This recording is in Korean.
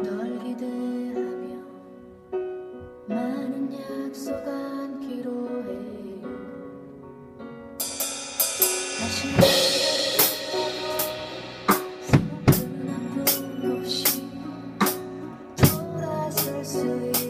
널 기대하며 많은 약속 안기로 해요 다시 생각은 아픔 없이 돌아설 수 있